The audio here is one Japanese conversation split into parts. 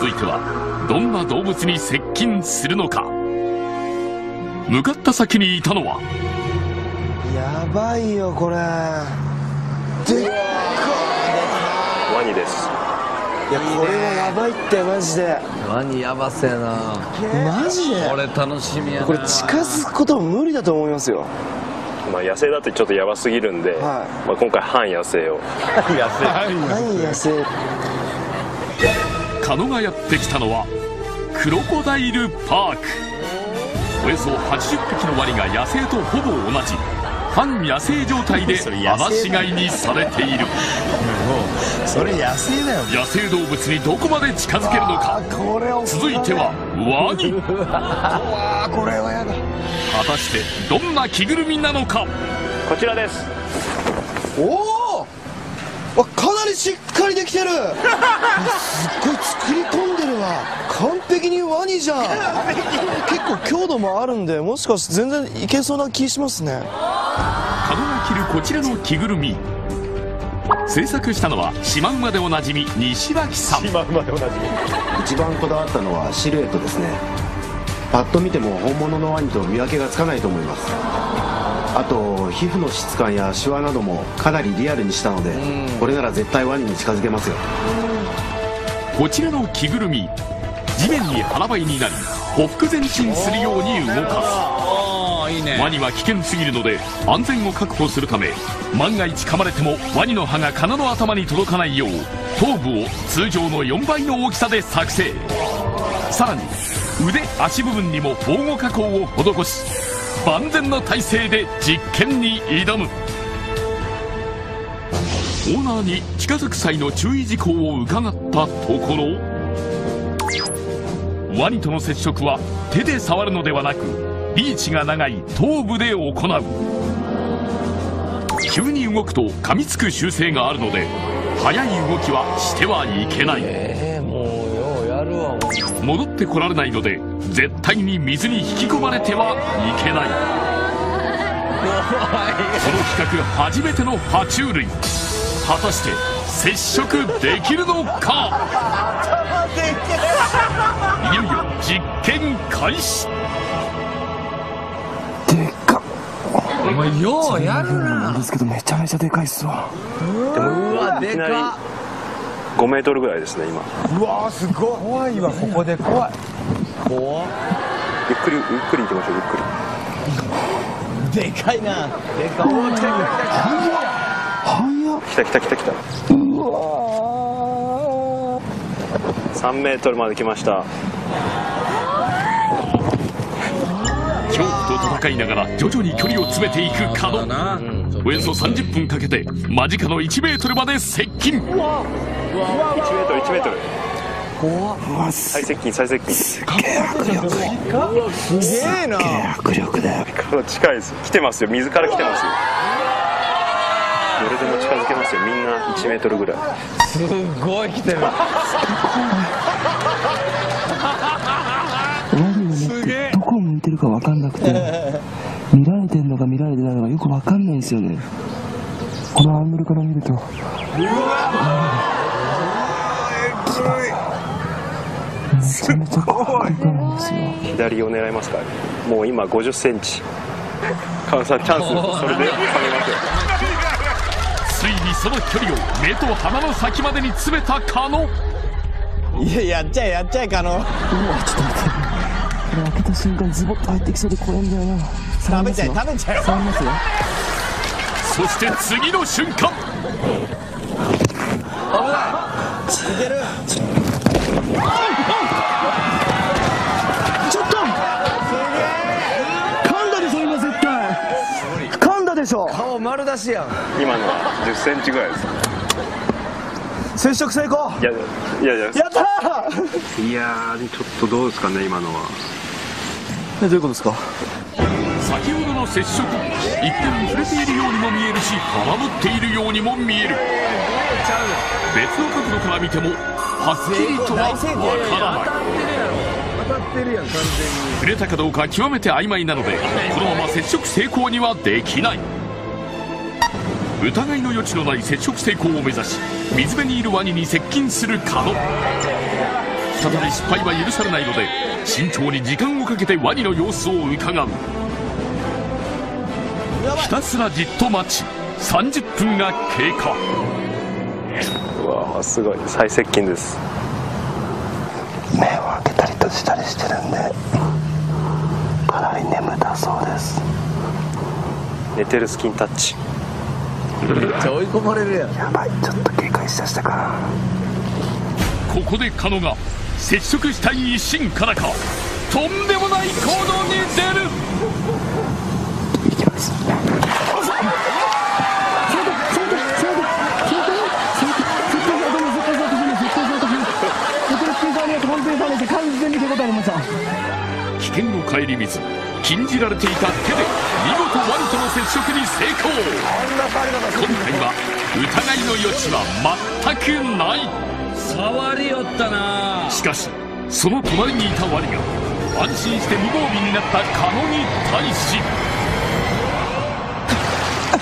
続いてはどんな動物に接近するのか。向かった先にいたのは。やばいよこれ。でっかワニです。いやこれはやばいってマジで。ワニやばせやな。マジで？これ楽しみやな。これ近づくことも無理だと思いますよ。まあ野生だとちょっとヤバすぎるんで、はまあ、今回半野生を。何野生狩野がやってきたのはクロコダイルパーク。およそ80匹のワニが野生とほぼ同じ半野生状態で 放し飼いにされている。それ野生だよ野生動物にどこまで近づけるのか。これを。続いてはワニ。あこれはやだ。果たしてどんな着ぐるみなのか。こちらです。おおかなりしっかりできてる。すっごい作り込んでるわ。完璧にワニじゃん。結構強度もあるんでもしかして全然いけそうな気しますね。狩野が着るこちらの着ぐるみ。制作したのはシマウマでおなじみ西脇さん。一番こだわったのはシルエットですね。パッと見ても本物のワニと見分けがつかないと思いますあと皮膚の質感やシワなどもかなりリアルにしたのでこれなら絶対ワニに近づけますよ。こちらの着ぐるみ地面に腹ばいになりほふ前進するように動かああいいね。すワニは危険すぎるので安全を確保するため万が一噛まれてもワニの歯が金の頭に届かないよう頭部を通常の4倍の大きさで作成さらに腕足部分にも防護加工を施し万全の体制で実験に挑む。オーナーに近づく際の注意事項を伺ったところワニとの接触は手で触るのではなくリーチが長い頭部で行う。急に動くと噛みつく習性があるので速い動きはしてはいけない。戻ってこられないので絶対に水に引き込まれてはいけない。この企画初めての爬虫類。果たして接触できるのか？いよいよ実験開始。お前ようやるな。ですけどめちゃめちゃでかいっすわ。でもうわでか5メートルぐらいですね今。うわーすごい。怖いわここで怖い。怖っ。ゆっくりゆっくり行きましょうゆっくり。でかいな。でかい。うわ来た来た来早っ。来た来た来た来た。3メートルまで来ました。恐怖と戦いながら徐々に距離を詰めていく狩およそ30分かけて間近の1メートルまで接近1メートル1メートル。最接近最接近。すげえな。迫力だよ。近いです。来てますよ。水から来てますよ。どれでも近づけますよ。みんな1メートルぐらい。すっごい来てる。すげえどこを向いてるか分かんなくて。見られてんのか見られてないのかよく分かんないんですよね。このアングルから見ると。めちゃめちゃ怖い左を狙いますかもう今50センチ川さんチャンスそれで下げますよついにその距離を目と鼻の先までに詰めた狩野いややっちゃえやっちゃえかのうわちょっと待ってこれ開けた瞬間ズボッと入ってきそうで怖いん。だよな食べちゃえ食べちゃえよ触りますよそして次の瞬間危ないける。ちょっと。噛んだでしょ今絶対。噛んだでしょ。顔丸出しやん今のは10センチぐらいです。接触成功いやいやいや。やったー。いやーちょっとどうですかね今のは。えどういうことですか？先ほどの接触。一見触れているようにも見えるし荒ぶっているようにも見える。別の角度から見てもはっきりとはわからない。触れたかどうか極めて曖昧なのでこのまま接触成功にはできない。疑いの余地のない接触成功を目指し水辺にいるワニに接近する狩野再び失敗は許されないので慎重に時間をかけてワニの様子を伺う。ひたすらじっと待ち30分が経過。うわすごい。最接近です。目を開けたり閉じたりしてるんでかなり眠たそうです。寝てるスキンタッチ。めっちゃ追い込まれるやん。やばい。ちょっと警戒しだしたかな。ここで狩野が接触したい一心からかとんでもない行動に出る危険を顧みず禁じられていた手で見事ワニとの接触に成功今回は疑いの余地は全くない触りよったなしかしその隣にいたワニが安心して無防備になった狩野に対し。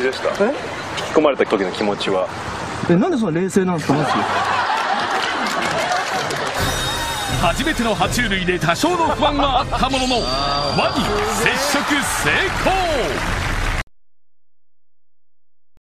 じでした。引き込まれた時の気持ちはえなんでそんな冷静なんですか？マジで。初めての爬虫類で多少の不安はあったもののワニ接触成功